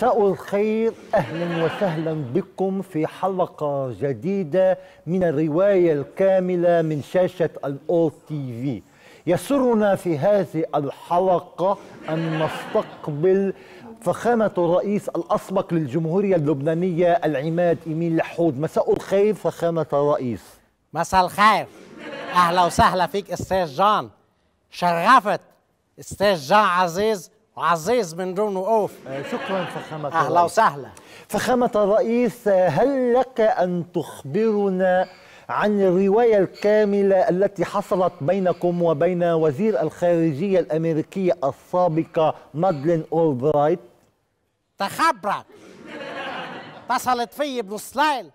مساء الخير. أهلا وسهلا بكم في حلقة جديدة من الرواية الكاملة من شاشة الاو تي في. يسرنا في هذه الحلقة أن نستقبل فخامة الرئيس الأسبق للجمهورية اللبنانية العماد إيميل لحود. مساء الخير فخامة الرئيس. مساء الخير. أهلا وسهلا فيك أستاذ جان. شرفت أستاذ جان عزيز وعزيز من دون وقوف آه، شكرا فخامة الرئيس. وسهلا. فخامة الرئيس هل لك أن تخبرنا عن الرواية الكاملة التي حصلت بينكم وبين وزير الخارجية الأمريكية السابقة مادلين أولبرايت؟ تخبرك. اتصلت في بنص ليل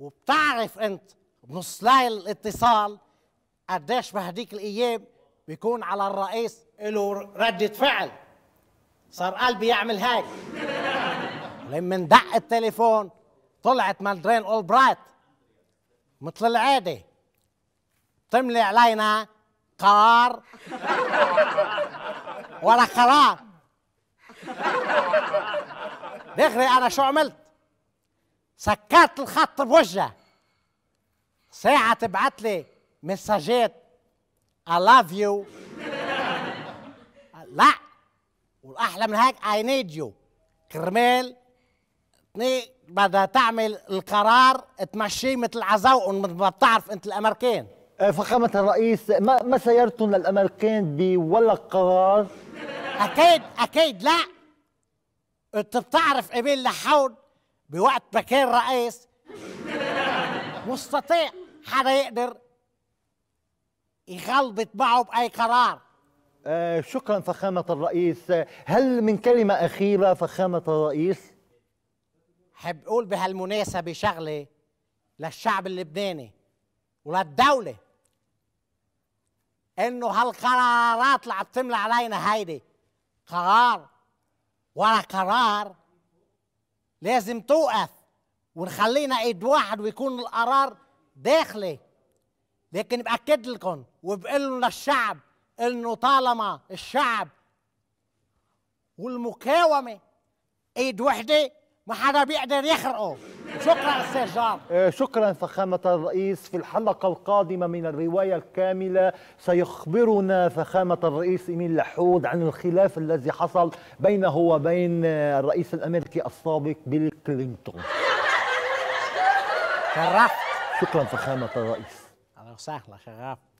وبتعرف أنت بنص ليل الاتصال قديش بهديك الأيام بيكون على الرئيس له ردة فعل. صار قلبي يعمل هيك. لما دق التليفون طلعت مالدرين اولبرايت مثل العادة. تملي علينا قرار ولا قرار. دغري أنا شو عملت؟ سكرت الخط بوجهه. ساعة تبعت لي مساجات. I love you. لا. والأحلى من هيك I need you. كرمال بدها تعمل القرار تمشيه مثل عزوقن مثل ما بتعرف أنت الأمريكان. آه، فخامة الرئيس ما, ما سيرتم للأمريكان بولا قرار؟ أكيد أكيد لا. أنت بتعرف إيميل لحود بوقت ما كان رئيس؟ مستطيع. حدا يقدر يغلبط معه بأي قرار؟ آه، شكرا فخامة الرئيس. هل من كلمة أخيرة فخامة الرئيس؟ حب أقول بهالمناسبة شغله للشعب اللبناني وللدوله إنه هالقرارات اللي عم تملى علينا هيدي قرار ولا قرار لازم توقف ونخلينا ايد واحد ويكون القرار داخلي. لكن بأكد لكم وبقول للشعب انه طالما الشعب والمقاومة ايد وحدة ما حدا بيقدر يخرقه. شكرا أستاذ جار آه، شكرا فخامة الرئيس. في الحلقة القادمة من الرواية الكاملة سيخبرنا فخامة الرئيس إيميل لحود عن الخلاف الذي حصل بينه وبين آه، الرئيس الأمريكي السابق بيل كلينتون. شرفت. شكرا فخامة الرئيس. أهلا وسهلا شرفت.